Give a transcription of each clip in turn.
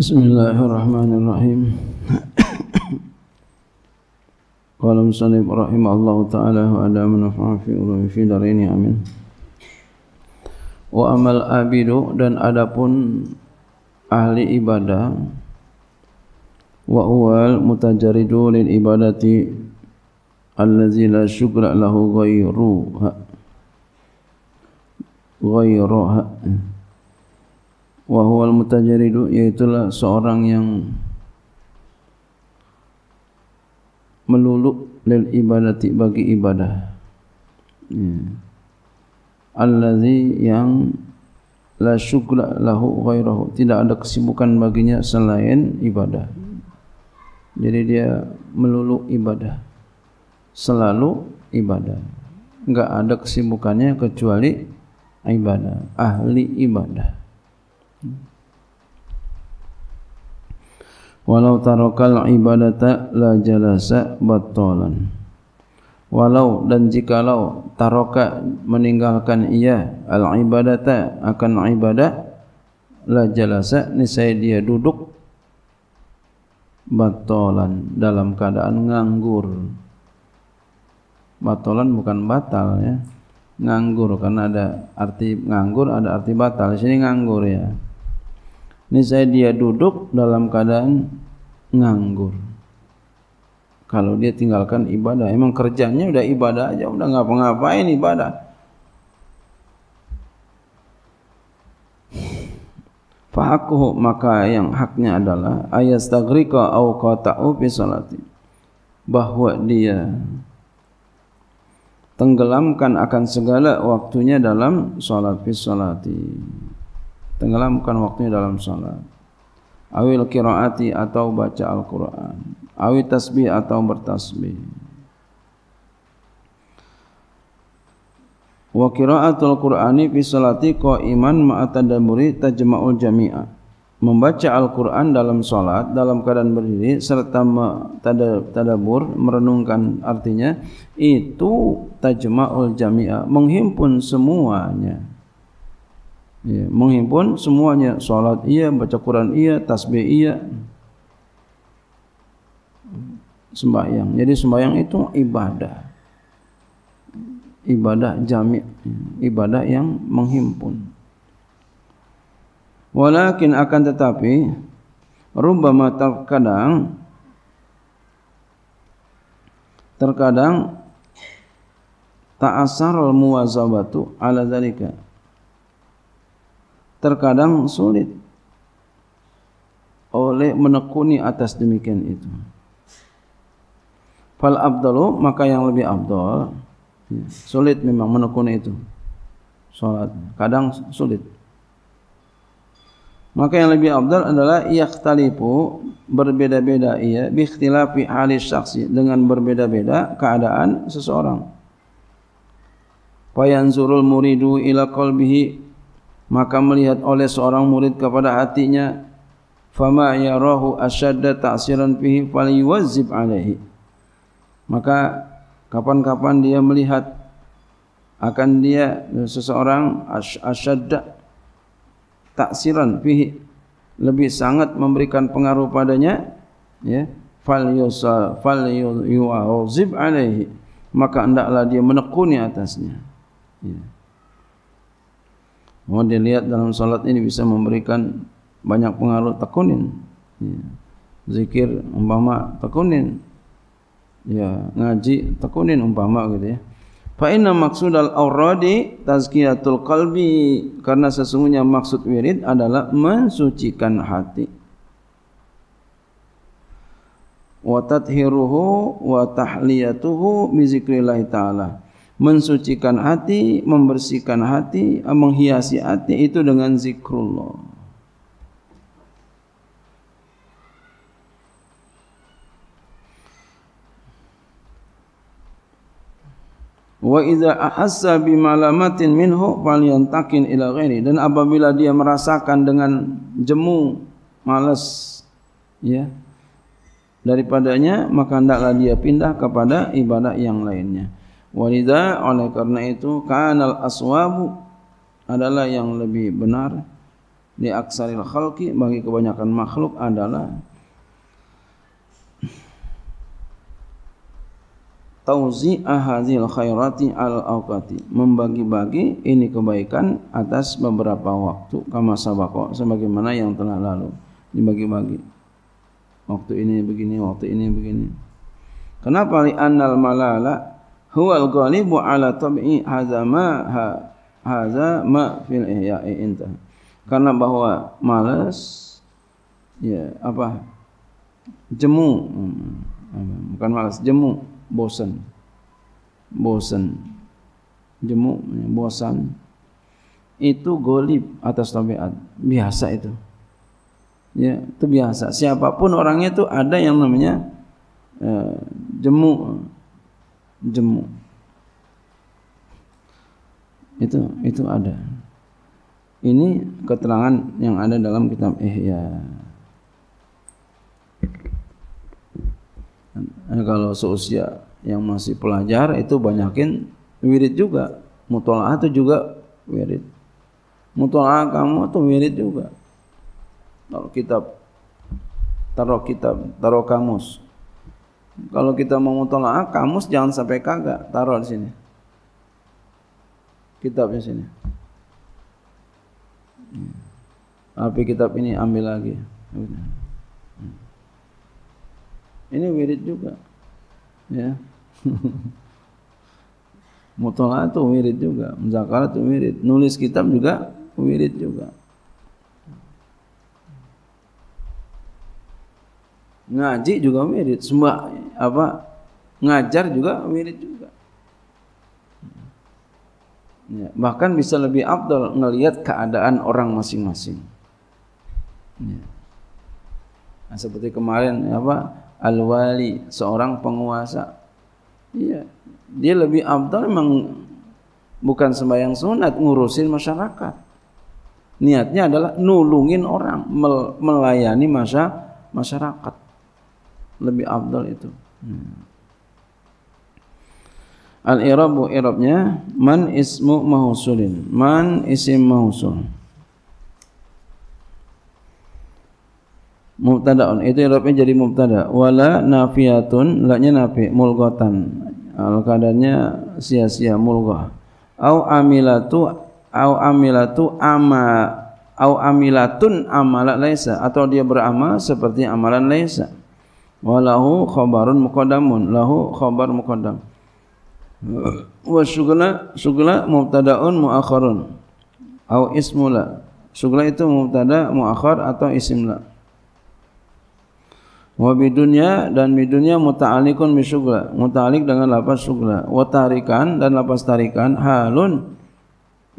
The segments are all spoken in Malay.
Bismillahirrahmanirrahim. Qala musannif rahimahullahu taala wa ala manfa'a fi ulumi fi darini amin. Wa amal abidu dan adapun ahli ibadah wa huwal mutajaridu lil ibadati allazi la syukra lahu ghairu ghairuha wa huwal mutajaridu yaitulah seorang yang melulu lil ibadati bagi ibadah. Ya. allazi yang la syukla lahu ghairahu tidak ada kesibukan baginya selain ibadah. Jadi dia melulu ibadah. Selalu ibadah. Enggak ada kesibukannya kecuali ibadah ahli ibadah Walau tarakal ibadata la jalasa batalan. Walau dan jikalau taraka meninggalkan ia al ibadata akan ibadah la jalasa niscaya dia duduk batalan dalam keadaan nganggur. Batalan bukan batal ya. Nganggur karena ada arti nganggur ada arti batal. Di sini nganggur ya. Ini saya dia duduk dalam keadaan nganggur. Kalau dia tinggalkan ibadah, emang kerjanya udah ibadah aja, udah ngapa-ngapain ibadah. Fahakuhu maka yang haknya adalah ayat stagrika au qata'u fi salati. Bahwa dia tenggelamkan akan segala waktunya dalam salat fi salati tenggelamkan waktunya dalam salat. Awil qiraati atau baca Al-Qur'an. Awil tasbih atau bertasbih. Wa qiraatul qur'ani fi salati qa'iman ma'a tadabburi tajma'ul jami'a membaca Al-Qur'an dalam salat dalam keadaan berdiri serta tadabbur merenungkan artinya itu tajma'ul jami'a menghimpun semuanya ya, menghimpun semuanya. Salat iya baca Quran iya tasbih iya. Sembahyang. Jadi sembahyang itu ibadah. Ibadah jami' ibadah yang menghimpun. Walakin akan tetapi rubbama terkadang terkadang ta'asar al-muwazabatu ala zalika terkadang sulit oleh menekuni atas demikian itu. Fal abdalu maka yang lebih abdul ya, sulit memang menekuni itu. Salat kadang sulit. Maka yang lebih abdul adalah yakhtalifu berbeda-beda ia bi ikhtilafi hali syakhsi dengan berbeda-beda keadaan seseorang. Fa yanzurul muridu ila qalbihi maka melihat oleh seorang murid kepada hatinya fama yarahu ashadda ta'siran fihi falyuwazzib alaihi. Maka kapan-kapan dia melihat akan dia seseorang ashadda ta'siran fihi lebih sangat memberikan pengaruh padanya ya falyusa falyuwazzib alaihi. Maka hendaklah dia menekuni atasnya ya Mau dilihat dalam salat ini bisa memberikan banyak pengaruh tekunin. Ya. Zikir umpama tekunin. Ya, ngaji tekunin umpama gitu ya. Fa inna maqsudal awradi tazkiyatul qalbi karena sesungguhnya maksud wirid adalah mensucikan hati. Wa tathiruhu wa tahliyatuhu bi zikrillah ta'ala mensucikan hati, membersihkan hati, menghiasi hati itu dengan zikrullah. Wa idza ahassa bi malamatin minhu falyantakin ila ghairi dan apabila dia merasakan dengan jemu malas ya daripadanya maka hendaklah dia pindah kepada ibadah yang lainnya. Walidha oleh karena itu kanal aswabu adalah yang lebih benar. Di aksaril khalqi bagi kebanyakan makhluk adalah tauzi ahadil khairati al awqati membagi-bagi ini kebaikan atas beberapa waktu kama sabako sebagaimana yang telah lalu dibagi-bagi. Waktu ini begini waktu ini begini. Kenapa? Li annal malala huwa al ghalibu ala tab'i hadza ma hadza ma fil ihya'i intah karena bahwa malas ya apa jemu. Bukan malas jemu bosan. Bosan. Jemu bosan. Itu golib atas tabiat. Biasa itu. Ya itu biasa. Siapapun orangnya itu ada yang namanya uh, jemu jemu itu itu ada ini keterangan yang ada dalam kitab Ihya Nah, kalau seusia yang masih pelajar itu banyakin wirid juga. Mutolaah itu juga wirid. Mutolaah kamu itu wirid juga. Kalau kitab taruh kitab, taruh kamus. Kalau kita mau mutolaah kamus jangan sampai kagak, taruh di sini. Kitabnya sini. Tapi kitab ini ambil lagi. Ini wirid juga. Ya. Mutolak itu wirid juga. Muzakarat itu wirid. Nulis kitab juga wirid juga. Ngaji juga wirid. Semua apa ngajar juga wirid juga. Ya, bahkan bisa lebih abdul ngelihat keadaan orang masing-masing. Ya. Nah, seperti kemarin apa al-wali, seorang penguasa. Iya, dia lebih abdal memang bukan sembahyang sunat, ngurusin masyarakat. Niatnya adalah nulungin orang, melayani masa masyarakat. Lebih abdal itu. Hmm. Al-irabu irabnya man ismu mahusulin. Man isim mahusul. mubtadaun itu i'rabnya jadi mubtada wala nafiyatun la-nya nafi mulghatan al kadarnya sia-sia mulghah au amilatu au amilatu ama au amilatun amala laisa atau dia beramal seperti amalan laisa walahu khabarun muqaddamun. Lahu khabar muqaddam. Wa syugla syugla mubtadaun muakharun. Au ismula. Syugla itu mubtada muakhar atau isim wa bidunya dan bidunya muta'alliqun bi syugla muta'alliq dengan lafaz syugla wa tarikan dan lafaz tarikan halun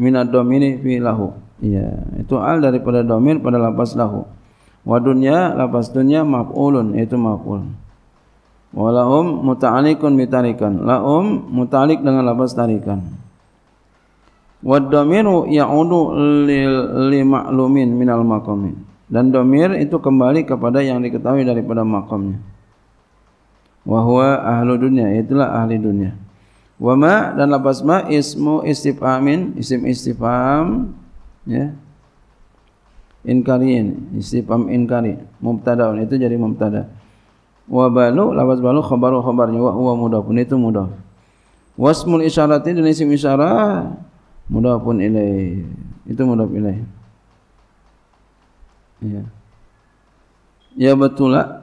min ad-dhamiri fi lahu. Iya itu al daripada dhamir pada lafaz lahu wa dunya lafaz dunya maf'ulun itu maf'ul wa lahum muta'alliqun bi tarikan lahum muta'alliq dengan lafaz tarikan wa dhamiru ya'udu li ma'lumin minal maqamin dan domir itu kembali kepada yang diketahui daripada makamnya. Wahwa ahlu dunia, itulah ahli dunia. Wama dan lapas ma ismu istifamin, isim istifam, ya. Inkariin, istifam inkari, mubtadaun itu jadi mubtada. Wa balu lapas balu khabaru khabarnya wa huwa mudafun itu mudaf. Wasmul isyaratin dan isim isyarah mudafun ilaih. Itu mudaf ilaih. Ya. Ya betul lah.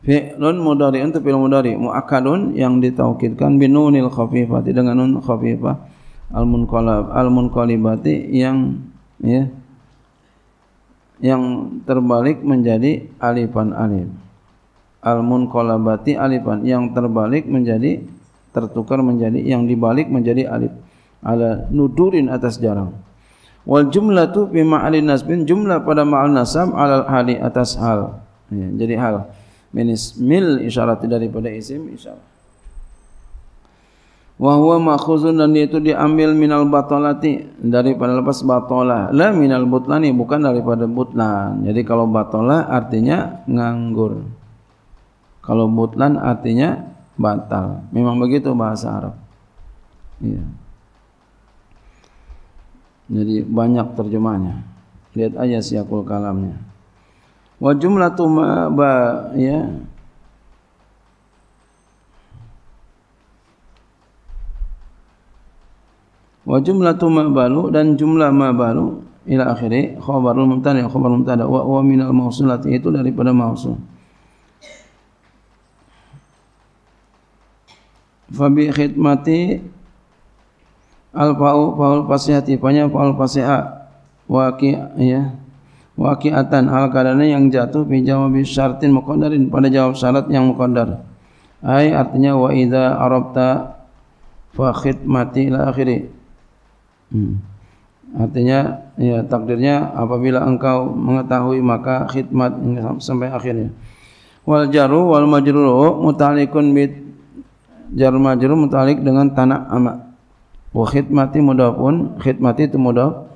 Fi'lun mudari itu fi'l mudari muakkadun yang ditaukidkan binunil khafifati dengan nun khafifah al munqalab al munqalibati yang ya yang terbalik menjadi alifan alif. Al munqalabati alifan yang terbalik menjadi tertukar menjadi yang dibalik menjadi alif. Ala nudurin atas jarang. Wal jumlatu fi ma'al nasbin jumlah pada ma'al nasab ala hali atas hal. Ya, jadi hal. Minis mil isyarat daripada isim isyarat wa huwa makhuzun dan itu diambil minal batalati daripada lepas batalah la minal butlani bukan daripada butlan. Jadi kalau batalah artinya nganggur. Kalau butlan artinya batal. Memang begitu bahasa Arab. Iya. Jadi banyak terjemahnya. Lihat aja siakul kalamnya. Wa jumlatu ma ba ya wa jumlatu ma balu dan jumlah ma balu ila akhiri khabarul mubtada khabar mubtada wa wa minal mausulati itu daripada mausul fa bi khidmati al fa'u fa'ul fasihati fanya fa'ul fasiha waqi ya waqi'atan hal kadana yang jatuh fi jawabi syartin muqaddarin pada jawab syarat yang muqaddar. Ai artinya wa idza arabta fa khidmati ila akhiri hmm. artinya ya takdirnya apabila engkau mengetahui maka khidmat sampai akhirnya. Wal jaru wal majruru mutalikun bit jar majrur mutalik dengan tanah ama wa khidmati mudafun khidmati itu mudaf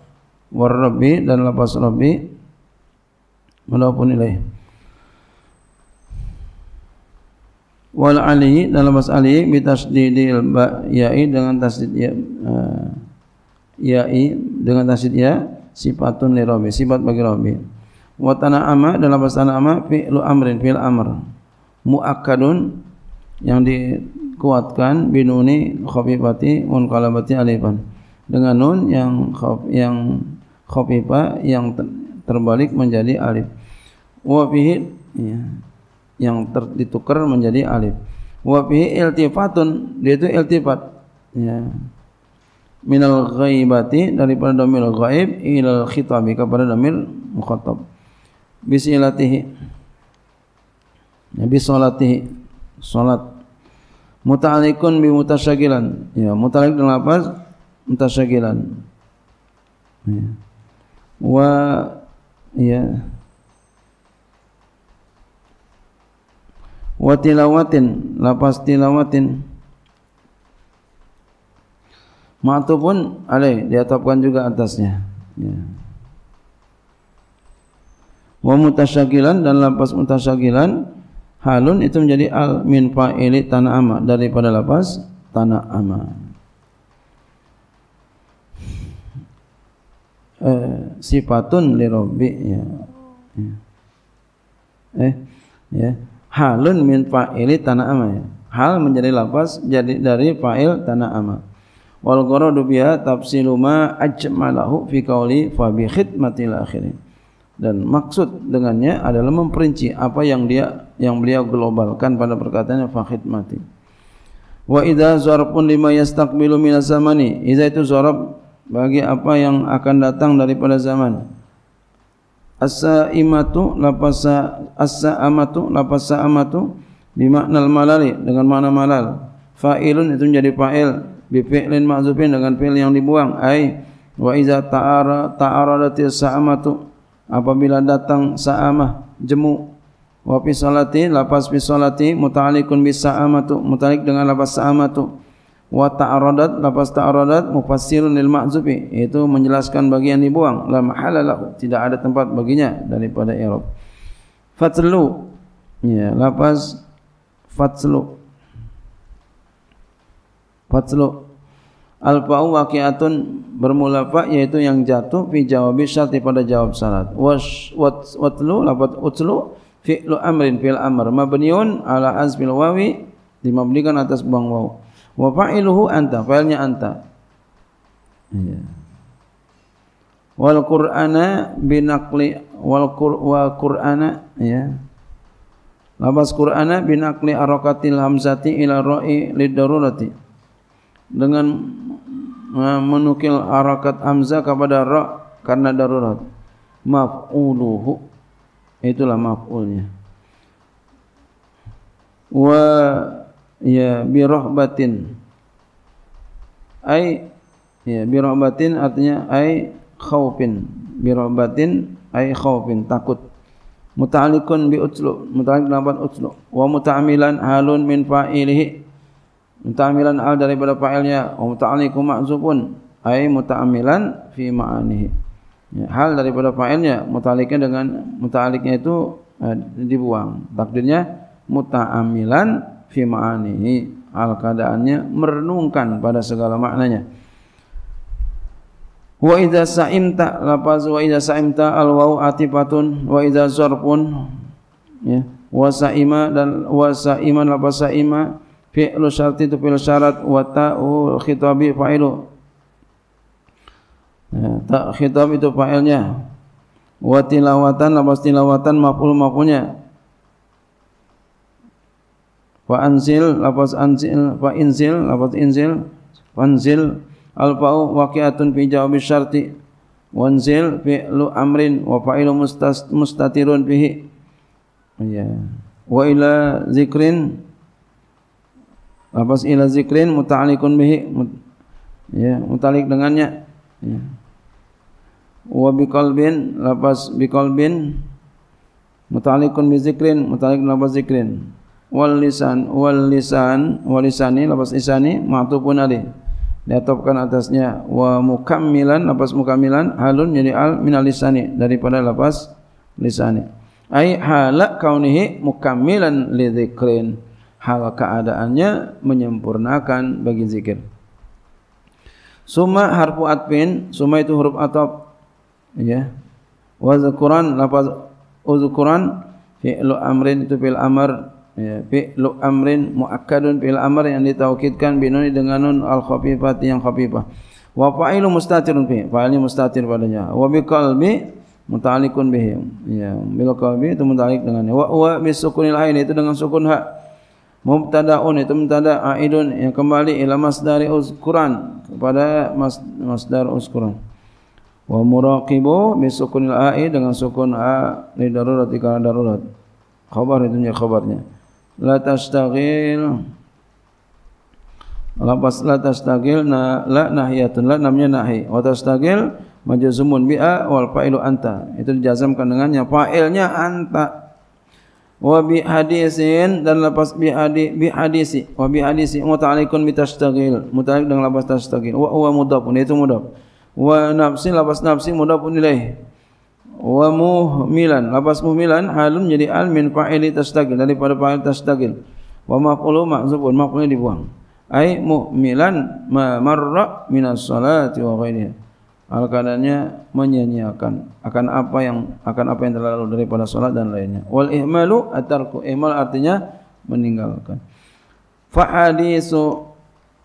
war rabbi dan lapas rabbi Walaupun ilaih Wal ali dalam bahasa ali bitasdidil ya'i dengan tasdid ya uh, ya'i dengan tasdid ya sifatun li rabbi sifat bagi rabbi. Wa tana'ama dalam bahasa tana'ama fi'lu amrin fi'l amr. Muakkadun yang dikuatkan binuni khafifati munqalabati alifan. Dengan nun yang khaf, yang khafifa yang terbalik menjadi alif. Wa fihi ya, yang ter, ditukar menjadi alif. Wa fihi iltifatun dia itu iltifat ya minal ghaibati daripada dhamir ghaib ila khitabi kepada dhamir mukhatab. Bisilatihi ya bisolatihi salat. Muta'alliqun bi mutasyagilan ya muta'alliq dengan lafaz mutasyagilan ya. wa ya. Wa tilawatin. Lapas tilawatin Ma'atu pun alaih diatapkan juga atasnya ya. Wa mutasyakilan dan lapas mutasyakilan Halun itu menjadi al min fa'ili tanah ama Daripada lapas tanah ama eh, Sifatun li robbi ya. ya. Eh ya halun min fa'ili tanah ama ya. hal menjadi lafaz jadi dari fa'il tanah ama wal gharadu biha tafsilu ma ajmalahu fi qawli fa bi khidmatil akhirin. Dan maksud dengannya adalah memperinci apa yang dia yang beliau globalkan pada perkataannya fa khidmati. Wa idza zarfun lima yastaqbilu min zamani. Idza itu zarf bagi apa yang akan datang daripada zaman. As-sa'imatu lapasa as-sa'amatu lapasa amatu bimakna al-malali dengan makna malal. Fa'ilun itu menjadi fa'il bi fi'lin ma'zufin dengan fi'il yang dibuang. Ai wa iza ta'ara ta'aradati sa'amatu apabila datang sa'amah jemu. Wa fi salati lapas fi salati muta'alliqun bis sa'amatu. Muta'alliq dengan lapas sa'amatu. Wa ta'aradat lafaz ta'aradat mufassirun lil ma'zubi itu menjelaskan bagian dibuang. La mahala lahu. Tidak ada tempat baginya daripada i'rab. Fatlu ya lafaz fatlu fatlu al fa'u waqi'atun bermula fa yaitu yang jatuh fi jawabi syarti pada jawab syarat. Was watlu lafaz utlu fi'lu amrin fil amr. Mabniun ala azbil wawi dimabnikan atas buang wawu wa fa'iluhu anta fa'ilnya anta. Ya wal qur'ana binaqli wal qur wa qur'ana ya labas qur'ana binaqli arakatil hamzati ila ra'i lidarurati dengan menukil harakat hamzah kepada ra karena darurat. Maf'uluhu. Itulah maf'ulnya. Wa ya bi rahbatin. Ai ya bi rahbatin artinya ai khaufin. Bi rahbatin ai khaufin takut. Muta'alliqun bi utlu muta'alliq dengan utlu wa muta'amilan halun min fa'ilihi muta'amilan al daripada fa'ilnya. Wa muta'alliqu ma'zufun. Ai muta'amilan fi ma'anihi. Ya, hal daripada fa'ilnya muta'alliqnya dengan muta'alliqnya itu uh, dibuang. Takdirnya muta'amilan fi ma'anihi. Al keadaannya merenungkan pada segala maknanya. Wa idza sa'imta lafaz wa idza sa'imta al waw atifatun wa idza zarfun ya wa sa'ima dan wa sa'iman lafaz sa'ima fi'lu syarti itu fi'lu syarat wa ta'u khitabi fa'ilu. Ya, ta khitab itu fa'ilnya. Wa tilawatan lafaz tilawatan maf'ul maf'ulnya. Fa anzil lafaz anzil fa inzil lafaz inzil fanzil. Al-fa'u waqi'atun fi jawabi syarti. Wanzil fi'lu amrin wa fa'ilu mustatirun bihi ya. Wa ila zikrin apa ila zikrin muta'alliqun bihi ya muta'alliq dengannya. Ya. Wa biqalbin lapas biqalbin muta'alliqun bi zikrin muta'alliq lapas zikrin wal lisan wal lisan wal lisani lapas isani ma'tufun alih. Diatopkan atasnya. Wa mukammilan lapas mukammilan halun menjadi al minal lisani daripada lapas lisani. Ai hala kaunihi mukammilan li dzikrin hal keadaannya menyempurnakan bagi zikir. Summa harfu atfin summa itu huruf ataf. Ya. Wa zikran lapas uzkuran fi'lu amrin itu fil amr. Ya fi'lu amrin muakkadun fil amr yang ditaukidkan binuni dengan nun al khafifat yang khafifah. Wa fa'ilu mustatirun fi fa'ilnya mustatir padanya. Wa bi qalbi muta'alliqun bihi ya bil qalbi itu muta'alliq dengannya. Wa wa bi sukunil ain itu dengan sukun ha mubtada'un itu mubtada aidun yang kembali ila masdari uzkuran kepada mas, masdar uzkuran wa muraqibu bi sukunil ain dengan sukun a li darurat kana darurat. Khabar itu khabarnya. La tastaghil Lapas la tastaghil na la nahiyatun la namanya nahi. Wa tastaghil majzumun bi'a wal fa'ilu anta. Itu dijazamkan dengannya. Fa'ilnya anta wa bi hadisin dan lapas bi hadi bi hadisi. Wa bi hadisi muta'alliqun bi tastaghil muta'alliq dengan lapas tastaghil wa huwa mudhaf itu mudhaf wa nafsi lapas nafsi mudhaf ilaih. Wa muhmilan lafaz muhmilan halun jadi al min fa'ili tastaqil daripada fa'il tastaqil wa maf'ulu mahzufun maf'ulnya dibuang. Ai muhmilan ma marra minas salati wa ghairiha al kadannya menyanyiakan akan apa yang akan apa yang telah lalu daripada salat dan lainnya. Wal ihmalu atarku ihmal artinya meninggalkan. Fa hadisu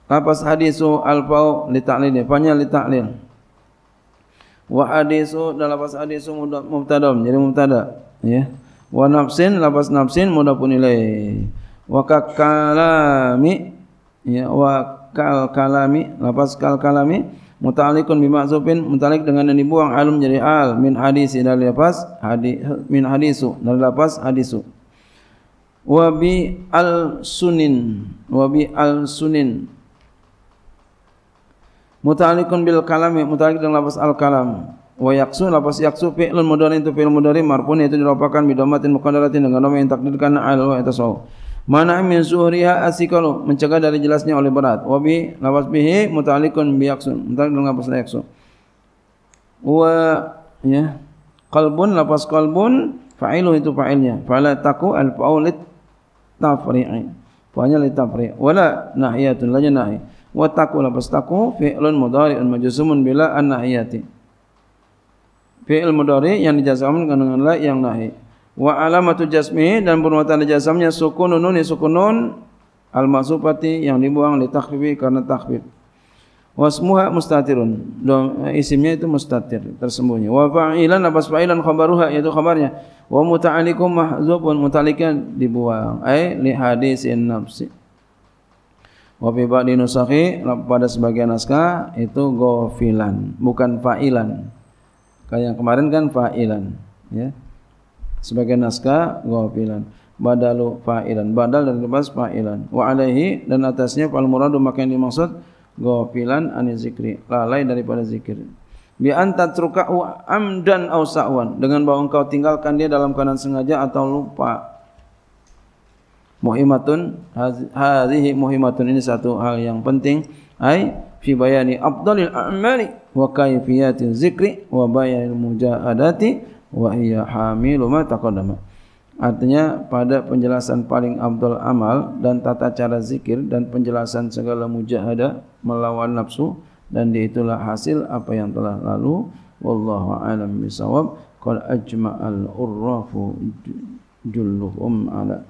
lafaz hadisu al fa'u li ta'lil fa nya li ta'lil wa hadisu dalam lafaz hadisu mubtada. Jadi mubtada. Ya. Wa nafsin lafaz nafsin mudafun ilaih wa kalami. Ya wa kal kalami. Lafaz kal kalami muta'alliqun bi ma'zufin muta'alliq dengan yang dibuang alum jadi al min hadisi dari lafaz hadis min hadisu dari lafaz hadisu. Wa bi al sunin wa bi al sunin muta'alliqun bil kalami muta'alliq dengan lafaz al kalam wa yaqsu lafaz yaqsu fi'lun mudhari itu fi'il mudhari marfun itu diropakan bi dhammatin muqaddaratin dengan dhamma yang takdirkan al wa tasaw mana min zuhriha asikalu mencegah dari jelasnya oleh berat. Wa bi lafaz bihi muta'alliqun bi yaqsu muta'alliq dengan lafaz yaqsu wa ya qalbun lafaz qalbun fa'ilu itu fa'ilnya. Fala taku al fa'ulit tafri'i fa'nya li tafri' wala nahiyatun la nahi wa taqu la bastaku fi'lun mudhari'un majzumun bila an-nahiyati fi'il mudhari yang dijazamkan dengan la yang nahi wa alamatu jasmi dan bermuatan jazamnya sukun nun sukun nun al-masufati yang dibuang li takhfifi karena takhfif. Wasmuha mustatirun. Dom, isimnya itu mustatir tersembunyi. Wa fa'ilan apa fa'ilan khabaruha yaitu khabarnya. Wa muta'alliqum mahzufun muta'alliqan dibuang. Ai li hadisin nafsi. Wa fi ba'di nusakhi pada sebagian naskah itu ghafilan, bukan fa'ilan. Kayak yang kemarin kan fa'ilan, ya. Sebagian naskah ghafilan. Badalu fa'ilan, badal dari lepas fa'ilan. Wa alaihi dan atasnya fal muradu maka yang dimaksud ghafilan ani zikri, lalai daripada zikir. Bi anta trukahu amdan aw sa'wan dengan bahwa engkau tinggalkan dia dalam keadaan sengaja atau lupa muhimatun hadhihi muhimatun ini satu hal yang penting ai fi bayani afdalil a'mali wa kayfiyati zikri wa bayanil mujahadati wa hiya hamilu ma taqaddama. Artinya pada penjelasan paling afdal amal dan tata cara zikir dan penjelasan segala mujahadah melawan nafsu dan dia itulah hasil apa yang telah lalu. Wallahu alam bisawab qad ajma'al urrafu julluhum ala